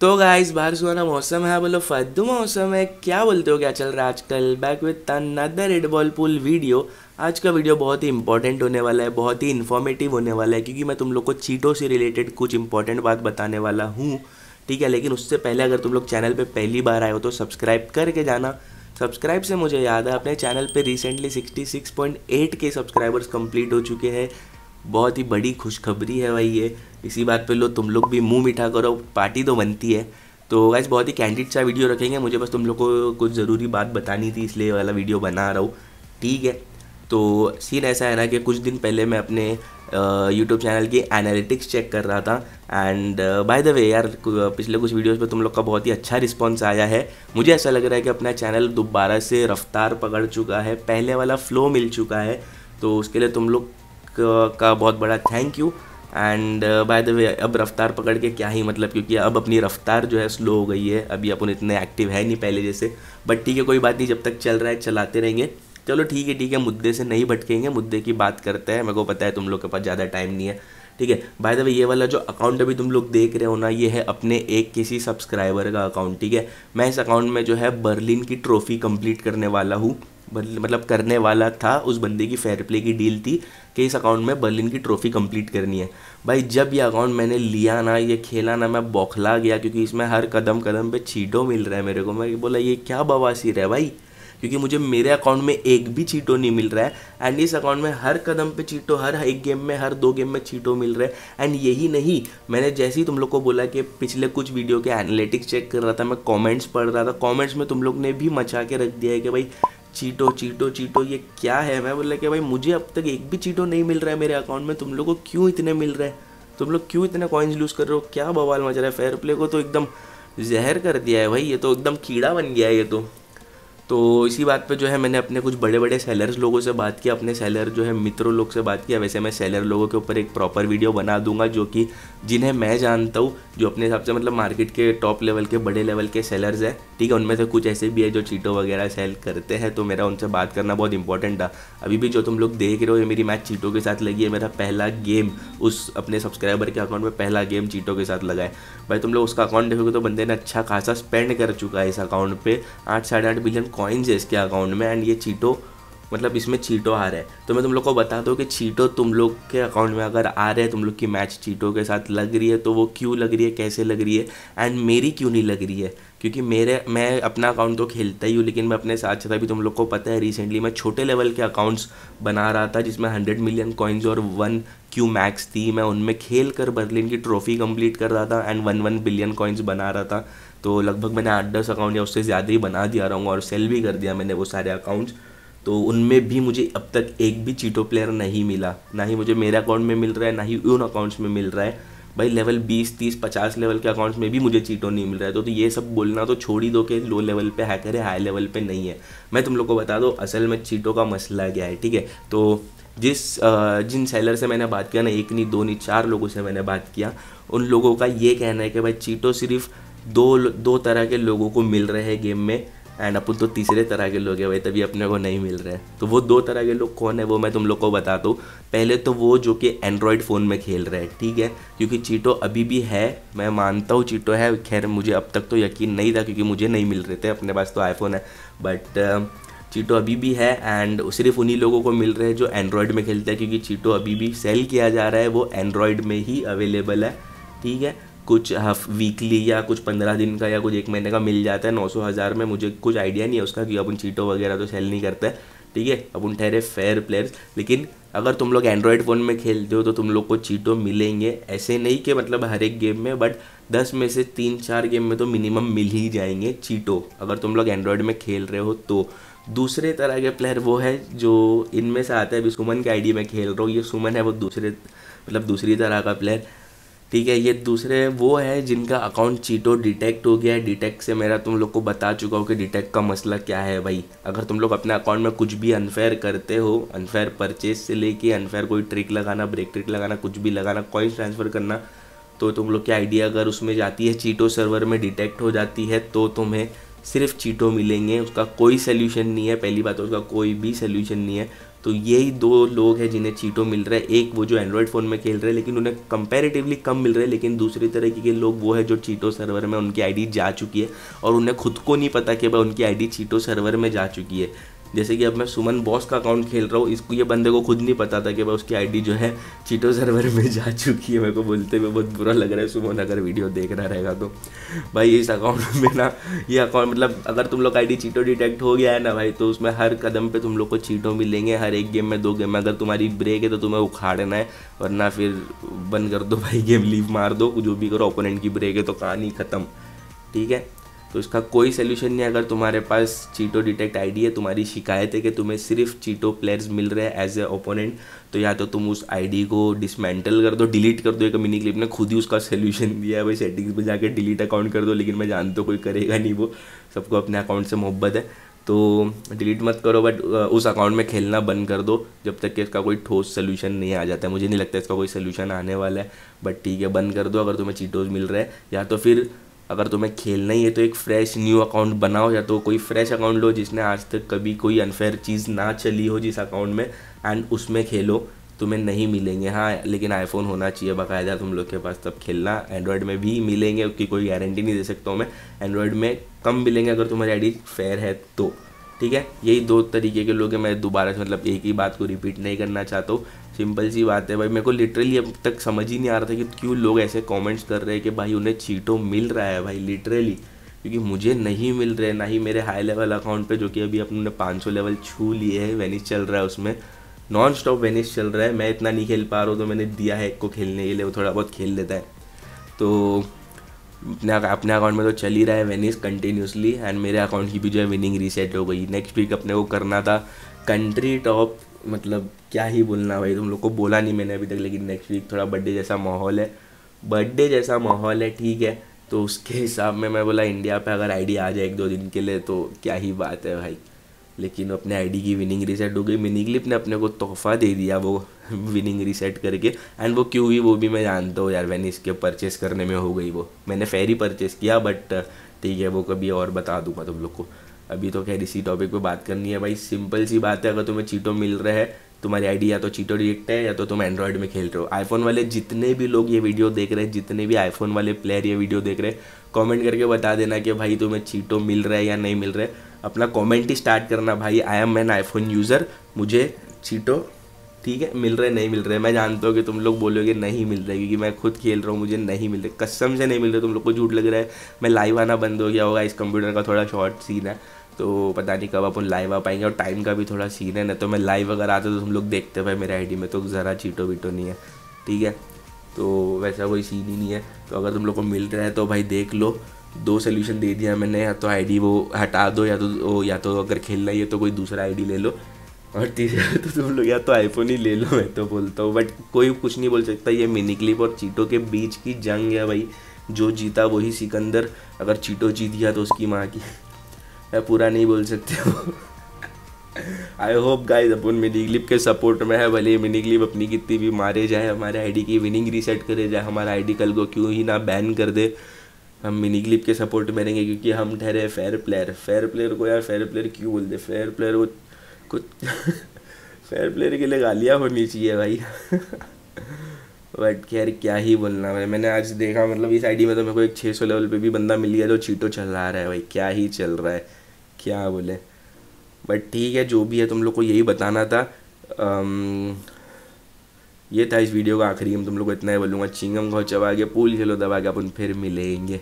तो गाइस बाहर सुहाना मौसम है, बोलो फद्दू मौसम है। क्या बोलते हो, क्या चल रहा है आजकल? Back with another red ball pool video आज का वीडियो बहुत ही इंपॉर्टेंट होने वाला है, बहुत ही इन्फॉर्मेटिव होने वाला है, क्योंकि मैं तुम लोग को चीटों से रिलेटेड कुछ इंपॉर्टेंट बात बताने वाला हूँ। ठीक है, लेकिन उससे पहले अगर तुम लोग चैनल पर पहली बार आए हो तो सब्सक्राइब करके जाना। सब्सक्राइब से मुझे याद है, अपने चैनल पे रिसेंटली 66.8 के सब्सक्राइबर्स कंप्लीट हो चुके हैं। बहुत ही बड़ी खुशखबरी है भाई ये। इसी बात पे लो, तुम लोग भी मुँह मीठा करो, पार्टी तो बनती है। तो गैस बहुत ही कैंडिड सा वीडियो रखेंगे। मुझे बस तुम लोग को कुछ ज़रूरी बात बतानी थी, इसलिए वाला वीडियो बना रहा हूँ। ठीक है? तो सीन ऐसा है ना कि कुछ दिन पहले मैं अपने यूट्यूब चैनल की एनालिटिक्स चेक कर रहा था। एंड बाय द वे यार पिछले कुछ वीडियोस पे तुम लोग का बहुत ही अच्छा रिस्पॉन्स आया है। मुझे ऐसा लग रहा है कि अपना चैनल दोबारा से रफ्तार पकड़ चुका है। पहले वाला फ्लो मिल चुका है। तो उसके लिए तुम लोग का बहुत बड़ा thank you and by the way अब रफ्तार पकड़ के क्या ही मतलब क्योंकि अब अपनी रफ्तार जो है स्लो हो गई है. अभी अपन इतने एक्टिव है नहीं पहले जैसे. बट ठीक है, कोई बात नहीं, जब तक चल रहा है, चलाते रहेंगे. चलो ठीक है ठीक है, मुद्दे से नहीं भटकेंगे, मुद्दे की बात करते हैं. मेरे को पता है तुम लोग के पास ज़्यादा टाइम नहीं है. ठीक है बाय द वे ये वाला जो अकाउंट अभी तुम लोग देख रहे हो ना, ये है अपने एक किसी सब्सक्राइबर का अकाउंट ठीक है, मैं इस अकाउंट में जो है बर्लिन की ट्रॉफी कंप्लीट करने वाला हूँ. मतलब करने वाला था, उस बंदे की फेयर प्ले की डील थी कि इस अकाउंट में बर्लिन की ट्रॉफी कंप्लीट करनी है। भाई, जब ये अकाउंट मैंने लिया ना, ये खेला ना, मैं बौखला गया क्योंकि इसमें हर कदम कदम पे चीटो मिल रहा है मेरे को। मैं बोला, ये क्या बवासीर है भाई? क्योंकि मुझे मेरे अकाउंट में एक भी चीटो नहीं मिल रहा है। एंड इस अकाउंट में हर कदम पे चीटो हर एक गेम में, हर दो गेम में चीटो मिल रहा है। एंड यही नहीं, मैंने जैसे ही तुम लोग को बोला कि पिछले कुछ वीडियो के एनालिटिक्स चेक कर रहा था, मैं कमेंट्स पढ़ रहा था कमेंट्स में तुम लोग ने भी मचा के रख दिया है कि भाई चीटो चीटो चीटो, ये क्या है? मैं बोला कि भाई, मुझे अब तक एक भी चीटो नहीं मिल रहा है मेरे अकाउंट में। तुम लोग को क्यों इतने मिल रहे हैं? तुम लोग क्यों इतने कॉइन्स लूज़ कर रहे हो? क्या बवाल मच रहा है? फेयर प्ले को तो एकदम जहर कर दिया है भाई। ये तो एकदम कीड़ा बन गया है ये तो। तो इसी बात पे जो है मैंने अपने कुछ बड़े बड़े सेलर्स लोगों से बात किया अपने सेलर जो है मित्रों लोग से बात किया वैसे मैं सेलर लोगों के ऊपर एक प्रॉपर वीडियो बना दूँगा, जो कि जिन्हें मैं जानता हूँ, जो अपने हिसाब से मतलब मार्केट के टॉप लेवल के, बड़े लेवल के सेलर्स हैं। ठीक है, उनमें से कुछ ऐसे भी है जो चीटो वगैरह सेल करते हैं तो मेरा उनसे बात करना बहुत इंपॉर्टेंट था। अभी भी जो तुम लोग देख रहे हो, ये मेरी मैच चीटो के साथ लगी है, मेरा पहला गेम उस अपने सब्सक्राइबर के अकाउंट में पहला गेम चीटो के साथ लगा है। भाई, तुम लोग उसका अकाउंट देखोगे तो बंदे ने अच्छा खासा स्पेंड कर चुका है इस अकाउंट पर आठ साढ़े आठ बिलियन कॉइन्स है इसके अकाउंट में एंड ये चीटो मतलब इसमें चीटो आ रहा है। तो मैं तुम लोग को बता दूँ कि चीटो तुम लोग के अकाउंट में अगर आ रहे हैं, तुम लोग की मैच चीटो के साथ लग रही है तो वो क्यों लग रही है, कैसे लग रही है? एंड मेरी क्यों नहीं लग रही है? क्योंकि मेरे, मैं अपना अकाउंट तो खेलता ही हूँ, लेकिन मैं अपने साथ साथ अभी तुम लोग को पता है रिसेंटली मैं छोटे लेवल के अकाउंट्स बना रहा था, जिसमें हंड्रेड मिलियन कॉइन्स और वन क्यू मैक्स थी। मैं उनमें खेल कर बर्लिन की ट्रॉफी कंप्लीट कर रहा था and one one billion coins बना रहा था। तो लगभग मैंने आठ दस अकाउंट या उससे ज़्यादा ही बना दिया रहा हूँ और सेल भी कर दिया मैंने वो सारे अकाउंट्स तो उनमें भी मुझे अब तक एक भी चीटो प्लेयर नहीं मिला। ना ही मुझे मेरे अकाउंट में मिल रहा है ना ही उन अकाउंट्स में मिल रहा है। भाई लेवल 20 30 50 लेवल के अकाउंट्स में भी मुझे चीटो नहीं मिल रहा है। तो, तो ये सब बोलना तो छोड़ ही दो कि लो लेवल पे हैकर है हाई लेवल पे नहीं है। मैं तुम लोग को बता दो असल में चीटों का मसला क्या है ठीक है? तो जिस जिन सेलर से मैंने बात किया ना एक नहीं दो नहीं चार लोगों से मैंने बात किया उन लोगों का ये कहना है कि भाई चीटो सिर्फ़ दो दो तरह के लोगों को मिल रहे हैं गेम में। एंड अपन तो तीसरे तरह के लोग हैं भाई, तभी अपने को नहीं मिल रहे हैं। तो वो दो तरह के लोग कौन है वो मैं तुम लोग को बता दूँ। पहले तो वो जो कि एंड्रॉयड फ़ोन में खेल रहे हैं, ठीक है? क्योंकि चीटो अभी भी है, मैं मानता हूँ चीटो है। खैर, मुझे अब तक तो यकीन नहीं था, क्योंकि मुझे नहीं मिल रहे थे, अपने पास तो आईफोन है। बट चीटो अभी भी है एंड सिर्फ़ उन्हीं लोगों को मिल रहे हैं जो एंड्रॉयड में खेलते हैं, क्योंकि चीटो अभी भी सेल किया जा रहा है, वो एंड्रॉयड में ही अवेलेबल है, ठीक है? कुछ हफ वीकली या कुछ पंद्रह दिन का या कुछ एक महीने का मिल जाता है, नौ सौ, हज़ार में मुझे कुछ आइडिया नहीं है उसका कि अपन चीटो वगैरह तो सेल नहीं करते। ठीक है? अपन ठहरे फेयर प्लेयर्स लेकिन अगर तुम लोग एंड्रॉयड फ़ोन में खेलते हो तो तुम लोग को चीटो मिलेंगे। ऐसे नहीं कि मतलब हर एक गेम में बट दस में से तीन चार गेम में तो मिनिमम मिल ही जाएँगे चीटो अगर तुम लोग एंड्रॉयड में खेल रहे हो तो। दूसरे तरह के प्लेयर वो है जो इनमें से आता है। अभी सुमन के आईडी में खेल रहा हूँ। ये सुमन है वो दूसरे मतलब दूसरी तरह का प्लेयर ठीक है, ये दूसरे वो है जिनका अकाउंट चीटो डिटेक्ट हो गया है। डिटेक्ट से मेरा तुम लोग को बता चुका हूँ कि डिटेक्ट का मसला क्या है भाई। अगर तुम लोग अपने अकाउंट में कुछ भी अनफेयर करते हो अनफेयर परचेज से लेके अनफेयर कोई ट्रिक लगाना ब्रेक ट्रिक लगाना, कुछ भी लगाना कॉइन्स ट्रांसफ़र करना तो तुम लोग की आइडिया अगर उसमें जाती है चीटो सर्वर में डिटेक्ट हो जाती है तो तुम्हें सिर्फ़ चीटो मिलेंगे। उसका कोई सोल्यूशन नहीं है। पहली बात तो उसका कोई भी सोल्यूशन नहीं है। तो यही दो लोग हैं जिन्हें चीटो मिल रहा है। एक वो जो एंड्रॉयड फ़ोन में खेल रहे हैं, लेकिन उन्हें कंपेरेटिवली कम मिल रहा है, लेकिन दूसरी तरह के लोग वो है जो चीटो सर्वर में उनकी आईडी जा चुकी है और उन्हें खुद को नहीं पता कि भाई उनकी आईडी चीटो सर्वर में जा चुकी है। जैसे कि अब मैं सुमन बॉस का अकाउंट खेल रहा हूँ, इसको ये बंदे को खुद नहीं पता था कि भाई उसकी आईडी जो है चीटो सर्वर में जा चुकी है। मेरे को बोलते हुए बहुत बुरा लग रहा है सुमन, अगर वीडियो देख रहा रहेगा तो। भाई, इस अकाउंट में ना, ये अकाउंट मतलब अगर तुम लोग आईडी चीटो डिटेक्ट हो गया है ना भाई तो उसमें हर कदम पे तुम लोग को चीटो मिलेंगे। हर एक गेम में दो गेम में, अगर तुम्हारी ब्रेक है तो तुम्हें उखाड़ना है, वरना फिर बंद कर दो भाई गेम लीव मार दो। जो भी करो ओपोनेंट की ब्रेक है तो कहानी ख़त्म। ठीक है? तो इसका कोई सोल्यूशन नहीं अगर तुम्हारे पास चीटो डिटेक्ट आईडी है, तुम्हारी शिकायत है कि तुम्हें सिर्फ़ चीटो प्लेयर्स मिल रहे हैं एज ए ओपोनेंट तो या तो तुम उस आईडी को डिसमेंटल कर दो डिलीट कर दो, एक मिनी क्लिप ने खुद ही उसका सोल्यूशन दिया है। भाई सेटिंग्स में जाके डिलीट अकाउंट कर दो, लेकिन मैं जानता हूँ कोई करेगा नहीं वो। सबको अपने अकाउंट से मोहब्बत है। तो डिलीट मत करो बट उस अकाउंट में खेलना बंद कर दो, जब तक कि इसका कोई ठोस सोल्यूशन नहीं आ जाता है। मुझे नहीं लगता इसका कोई सोल्यूशन आने वाला है बट ठीक है, बंद कर दो। अगर तुम्हें चीटोज मिल रहा है, या तो फिर अगर तुम्हें खेलना ही है तो एक फ्रेश न्यू अकाउंट बनाओ या तो कोई फ्रेश अकाउंट लो जिसने आज तक कभी कोई अनफेयर चीज़ ना चली हो जिस अकाउंट में एंड उसमें खेलो। तुम्हें नहीं मिलेंगे। हाँ लेकिन आईफोन होना चाहिए बाकायदा तुम लोग के पास तब खेलना। एंड्रॉयड में भी मिलेंगे, उसकी कोई गारंटी नहीं दे सकता हूँ मैं। एंड्रॉयड में कम मिलेंगे अगर तुम्हारी आई फेयर है तो। ठीक है? यही दो तरीके के लोग हैं। मैं दोबारा से मतलब एक ही बात को रिपीट नहीं करना चाहता हूँ। सिंपल सी बात है भाई, मेरे को लिटरली अब तक समझ ही नहीं आ रहा था कि क्यों लोग ऐसे कमेंट्स कर रहे हैं कि भाई उन्हें चीटो मिल रहा है भाई लिटरली क्योंकि मुझे नहीं मिल रहे, ना ही मेरे हाई लेवल अकाउंट पे, जो कि अभी अपने पाँच सौ लेवल छू लिए है वेनिस चल रहा है उसमें। नॉन स्टॉप वेनिस चल रहा है। मैं इतना नहीं खेल पा रहा हूँ तो मैंने दिया है एक को खेलने के लिए, वो थोड़ा बहुत खेल लेता है। तो अपने अपने अकाउंट में तो चल ही रहा है वेनिस कंटिन्यूसली एंड मेरे अकाउंट की भी जो है विनिंग रीसेट हो गई। नेक्स्ट वीक अपने को करना था कंट्री टॉप मतलब क्या ही बोलना भाई, तुम लोग को बोला नहीं मैंने अभी तक, लेकिन नेक्स्ट वीक थोड़ा बर्थडे जैसा माहौल है। बर्थडे जैसा माहौल है, ठीक है तो उसके हिसाब में मैं बोला इंडिया पे अगर आईडी आ जाए एक दो दिन के लिए तो क्या ही बात है भाई। लेकिन अपने आईडी की विनिंग रीसेट हो गई। मिनी क्लिप ने अपने को तोहफा दे दिया वो विनिंग रीसेट करके। एंड वो क्यों हुई वो भी मैं जानता हूँ यार, मैंने इसके परचेस करने में हो गई वो। मैंने फेरी परचेस किया बट ठीक है, वो कभी और बता दूँगा तुम लोग को। अभी तो खैर इसी टॉपिक पे बात करनी है भाई। सिंपल सी बात है, अगर तुम्हें चीटो मिल रहा है, तुम्हारी आईडी या तो चीटो डिटेक्ट है या तो तुम एंड्रॉयड में खेल रहे हो। आईफोन वाले जितने भी लोग ये वीडियो देख रहे हैं, जितने भी आईफोन वाले प्लेयर ये वीडियो देख रहे हैं कमेंट करके बता देना कि भाई तुम्हें चीटो मिल रहा है या नहीं मिल रहा है। अपना कमेंट ही स्टार्ट करना, भाई I am an iPhone user मुझे चीटो ठीक है, मिल रहे, नहीं मिल रहे, मैं जानता हूँ कि तुम लोग बोलोगे नहीं मिल रहे, क्योंकि मैं खुद खेल रहा हूँ, मुझे नहीं मिल रहे, कसम से नहीं मिल रहे, तुम लोग को झूठ लग रहा है, मैं लाइव आना बंद हो गया होगा, इस कंप्यूटर का थोड़ा शॉर्ट सीन है तो पता नहीं कब अपन लाइव आ पाएँगे और टाइम का भी थोड़ा सीन है, ना तो मैं लाइव अगर आता तो तुम लोग देखते भाई मेरे आईडी में तो ज़रा चीटो वीटो नहीं है, ठीक है तो वैसा कोई सीन ही नहीं है तो अगर तुम लोग को मिल रहा है तो भाई देख लो दो सोल्यूशन दे दिया मैंने, या तो आईडी वो हटा दो, या तो या तो अगर खेलना ही है तो कोई दूसरा आईडी ले लो। और तीसरा तो तुम लोग या तो आईफोन ही ले लो, मैं तो बोलता हूँ। बट कोई कुछ नहीं बोल सकता, ये मिनी क्लिप और चीटो के बीच की जंग है भाई। जो जीता वही सिकंदर, अगर चीटो जीत गया तो उसकी माँ की। मैं पूरा नहीं बोल सकते हो। आई होप गाइज़ अपन मिनी क्लिप के सपोर्ट में है, भले मिनी क्लिप अपनी कितनी भी मारे जाए, हमारे आईडी की विनिंग रीसेट करे जाए, हमारा आईडी कल को क्यों ही ना बैन कर दे। हम मिनी क्लिप के सपोर्ट में रहेंगे क्योंकि हम ठहरे फेयर प्लेयर फेयर प्लेयर को यार फेयर प्लेयर क्यों बोलते फेयर प्लेयर को कुछ फेयर प्लेयर के लिए गालियाँ होनी चाहिए भाई। बट खैर क्या ही बोलना भाई। मैंने आज देखा मतलब इस आईडी में तो मेरे को एक छः सौ लेवल पे भी बंदा मिल गया जो चीटो चला रहा है भाई। क्या ही चल रहा है? क्या बोले? बट ठीक है जो भी है तुम लोग को यही बताना था। आम, ये था इस वीडियो का आखिरी। हम तुम लोग को इतना ही बोलूँगा, चिंगम खाओ, चबा के पूल खेलो, दबा के अपन फिर मिलेंगे।